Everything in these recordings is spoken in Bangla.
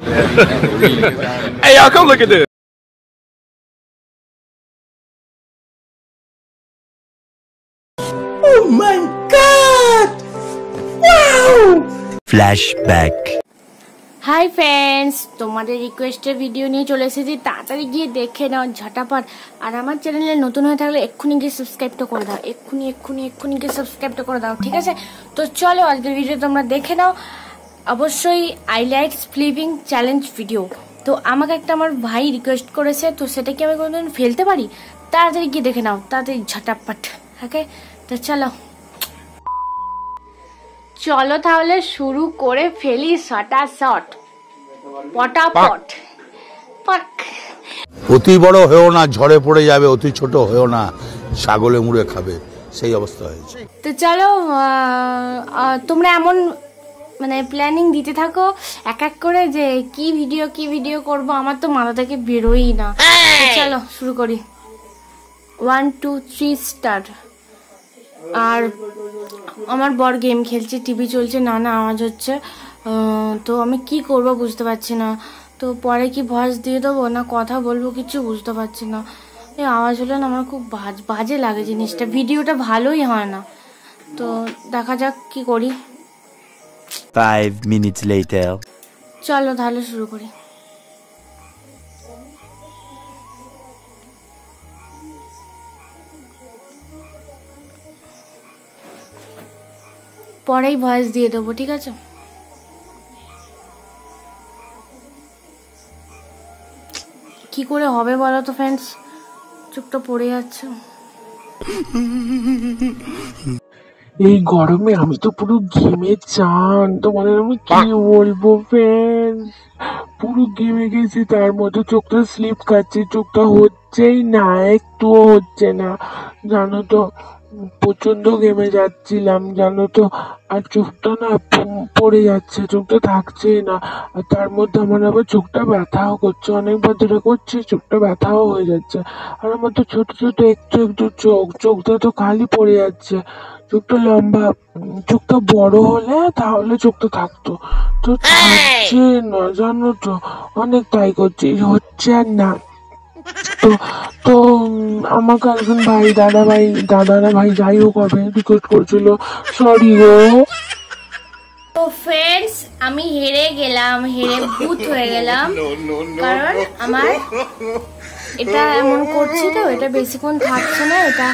hey, y'all, come look at this. Oh my god! Wow! Flashback. Hi friends তোমাদের রিকোয়েস্টের ভিডিও নিয়ে চলে এসেছি তাড়াতাড়ি গিয়ে দেখে নাও ঝটাপট আর আমার চ্যানেলে নতুন হয়ে থাকলে এক্ষুনি গিয়ে সাবস্ক্রাইবটা করে দাও এক্ষুনি এক্ষুনি এক্ষুনি গিয়ে সাবস্ক্রাইবটা করে দাও ঠিক আছে তো চলো আজকের ভিডিও তোমরা দেখে নাও অবশ্যই আইলাইটস ফ্লিপিং চ্যালেঞ্জ ভিডিও তো আমাকে একটা আমার ভাই রিকোয়েস্ট করেছে তো সেটা কি আমি কোনোদিন ফেলতে পারি? তাড়াতাড়ি গিয়ে দেখে নাও তাড়াতাড়ি ঝটাপট ওকে তো চলো। চলো তাহলে শুরু করে ফেলি শটা শট পটাপট। পাক। অতি বড় হয়েও না ঝড়ে পড়ে যাবে অতি ছোট হয়েও না ছাগলে মুড়ে খাবে সেই অবস্থা হয়েছে। তো চলো তোমরা এমন মানে প্ল্যানিং দিতে থাকো এক এক করে যে কি ভিডিও কি ভিডিও করব আমার তো মাথা থেকে বেরোই না। চলো শুরু করি। ওয়ান টু থ্রি স্টার আর আমার বর গেম খেলছে টিভি চলছে নানা আওয়াজ হচ্ছে। তো আমি কি করব বুঝতে পারছি না। তো পরে কি ভয়েস দিয়ে দেবো না কথা বলব কিছু বুঝতে পারছি না। এই আওয়াজ হলে না আমার খুব বাজ বাজে লাগে জিনিসটা। ভিডিওটা ভালোই হয় না। তো দেখা যাক কি করি। Five minutes later. চলো তাহলে শুরু করি। পরেই ভয়েস দিয়ে দেবো, ঠিক আছে? কি করে হবে বলো তো ফ্রেন্ডস চুপটা পড়ে যাচ্ছে। এই গরমে আমি তো পুরো ঘেমে চান। তোমাদের আমি কি বলব ফ্রেন্ডস পুরো ঘেমে গেছি তার মধ্যে চোখটা স্লিপ খাচ্ছে চোখটা হচ্ছেই না একটুও হচ্ছে না। জানো তো প্রচণ্ড ঘেমে যাচ্ছিলাম, জানো তো। আর চোখটা না পড়ে যাচ্ছে, চোখটা থাকছেই না। আর তার মধ্যে আমার আবার চোখটা ব্যথাও করছে, অনেকবার ধরে করছে চোখটা ব্যথাও হয়ে যাচ্ছে। আর আমার তো ছোট ছোট একটু একটু চোখ, চোখটা তো খালি পড়ে যাচ্ছে। চোখটা লম্বা, চোখটা বড় হলে তাহলে চোখটা থাকতো। তো থাকছে না, জানো তো। অনেক তাই করছে, হচ্ছে আর না। তো তো আমাকে একজন ভাই দাদা ভাই দাদা না ভাই যাই হোক হবে রিকোয়েস্ট করছিল। সরি গো। তো ফ্রেন্ডস আমি হেরে গেলাম হেরে ভূত হয়ে গেলাম। কারণ আমার এটা এমন করছি তো এটা বেশিক্ষণ থাকছে না এটা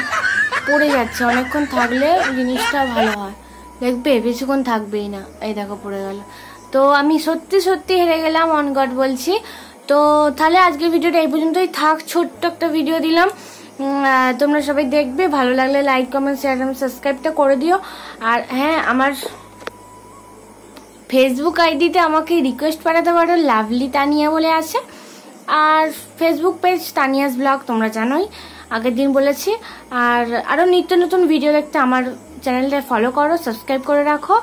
পড়ে যাচ্ছে। অনেকক্ষণ থাকলে জিনিসটা ভালো হয়। দেখবে বেশিক্ষণ থাকবেই না। এই দেখো পড়ে গেল। তো আমি সত্যি সত্যি হেরে গেলাম অন গড বলছি। তো তাহলে আজকের ভিডিওটা এই পর্যন্তই থাক, ছোট্ট একটা ভিডিও দিলাম। তোমরা সবাই দেখবে, ভালো লাগলে লাইক কমেন্ট শেয়ার এবং সাবস্ক্রাইবটা করে দিও। আর হ্যাঁ আমার ফেসবুক আইডিতে আমাকে রিকোয়েস্ট পাঠাতে পারো লাভলি তানিয়া বলে আছে। আর ফেসবুক পেজ তানিয়াস ব্লগ তোমরা জানোই, আগের দিন বলেছি। আর আরও নিত্য নতুন ভিডিও দেখতে আমার চ্যানেলটা ফলো করো সাবস্ক্রাইব করে রাখো।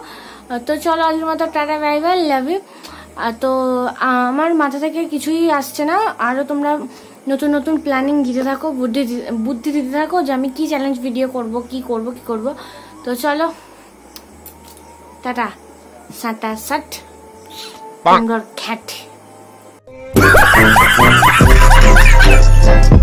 তো চলো আজকের মতো টাটা বাই লাভ ইউ তো আমার মাথা থেকে কিছুই আসছে না। আরও তোমরা নতুন নতুন প্ল্যানিং দিতে থাকো বুদ্ধি বুদ্ধি দিতে থাকো যে আমি কি চ্যালেঞ্জ ভিডিও করব কি করব কি করব। তো চলো। টাটা। সাটা। সাট খ্যাট।